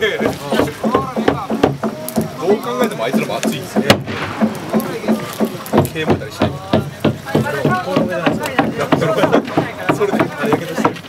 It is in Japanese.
どう考えてもあいつらも熱いですね毛もいたりしてそれでやけどしてる